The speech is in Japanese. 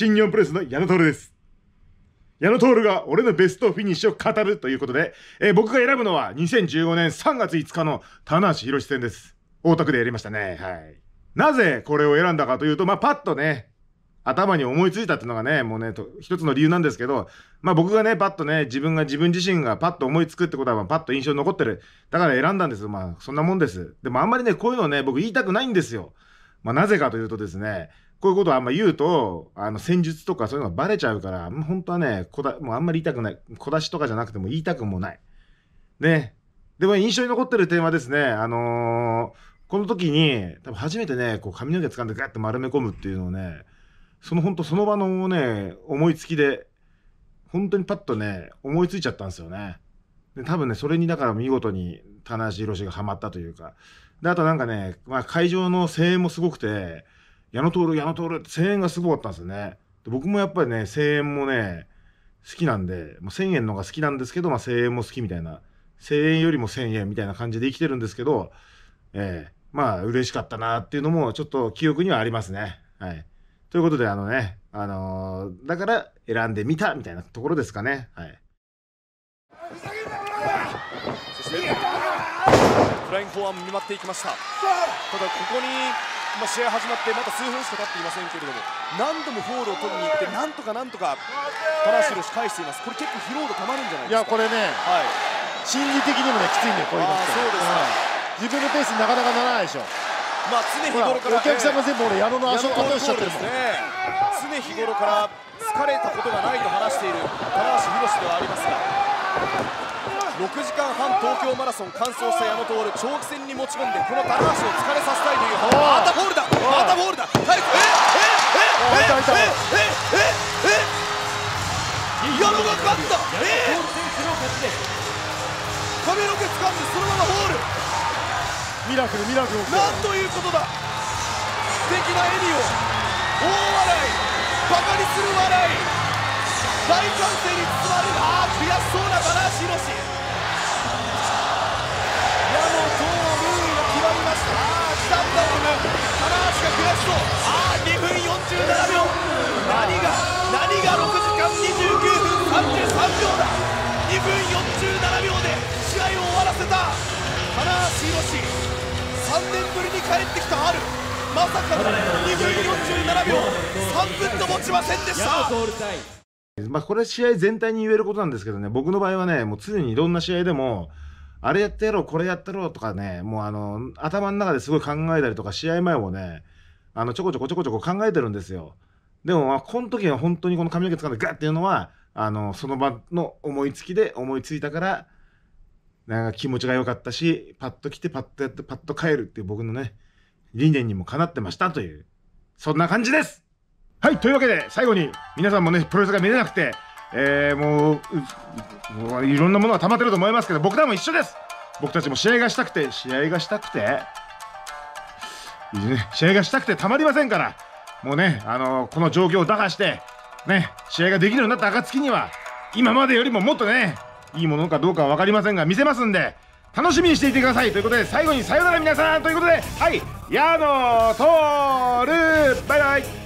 新日本プレスの矢野徹です。矢野徹が俺のベストフィニッシュを語るということで、えー、僕が選ぶのは2015年3月5日の棚橋宏戦です。大田区でやりましたね。はい。なぜこれを選んだかというと、まあ、パッとね、頭に思いついたっていうのがね、もうね、一つの理由なんですけど、まあ僕がね、パッとね、自分が自分自身がパッと思いつくってことは、パッと印象に残ってる。だから選んだんです。まあそんなもんです。でもあんまりね、こういうのね、僕言いたくないんですよ。まあなぜかというとですね、こういうことをあんま言うと、あの戦術とかそういうのがバレちゃうから、もう本当はね、こだもうあんまり言いたくない。小出しとかじゃなくても言いたくもない。ね。でも印象に残ってる点はですね、あのー、この時に、多分初めてね、こう髪の毛掴んでガッと丸め込むっていうのをね、その本当その場のね、思いつきで、本当にパッとね、思いついちゃったんですよね。で多分ね、それにだから見事に棚橋宏がハマったというか。で、あとなんかね、まあ会場の声援もすごくて、矢野徹、矢野徹って声援がすごかったんですよね。で僕もやっぱりね、声援もね、好きなんで、もう1000円のが好きなんですけど、まあ声援も好きみたいな、1000円よりも1000円みたいな感じで生きてるんですけど、ええー、まあ嬉しかったなっていうのもちょっと記憶にはありますね。はい。ということで、あのね、あのー、だから選んでみたみたいなところですかね。はい。そして、フライングフォアも見舞っていきました。ただ、ここに、まあ、試合始まってまだ数分しか経っていませんけれども、何度もフォールを取りに行って、なんとかなんとか、田中宏返しています。これ結構疲労度たまるんじゃないですか？いや、これね、はい、心理的にもね、きついんだよ、こういうのって。そうですか、自分のペースになかなかならないでしょ。まあ常日頃からお客さんが全部俺矢野の足を落としちゃってるもん、ね、常日頃から疲れたことがないと話している棚橋宏ではありますが6時間半東京マラソン完走した矢野徹長期戦に持ち込んでこの棚橋を疲れさせたいというまたボールだ。またボールだ。体力えええええええええ矢野が勝ったええ髪の毛掴んでそのままボールミラクルミラクルなんということだ素敵な笑みを大笑いバカにする笑い大歓声に包まれ3年ぶりに帰ってきた春。まさかの2分47秒。3分と持ちませんでした。まあこれ試合全体に言えることなんですけどね。僕の場合はねもう常にいろんな試合でもあれやってやろうこれやってやろうとかねもうあの頭の中ですごい考えたりとか試合前もねあのちょこちょこちょこちょこ考えてるんですよ。でもまあこの時は本当にこの髪の毛掴んでガッっていうのはあのその場の思いつきで思いついたからなんか気持ちが良かったし、パッと来てパッとやってパッと帰るっていう僕のね、理念にもかなってましたという、そんな感じです。はい、というわけで最後に皆さんもね、プロレスが見れなくて、えー、もう、いろんなものが溜まってると思いますけど、僕らも一緒です。僕たちも試合がしたくて、試合がしたくて、いいね、試合がしたくてたまりませんから、もうね、あのー、この状況を打破して、ね、試合ができるようになった暁には、今までよりももっとね、いいものかどうかは分かりませんが見せますんで楽しみにしていてください。ということで最後にさよなら皆さんということではい矢野徹。バイバイ。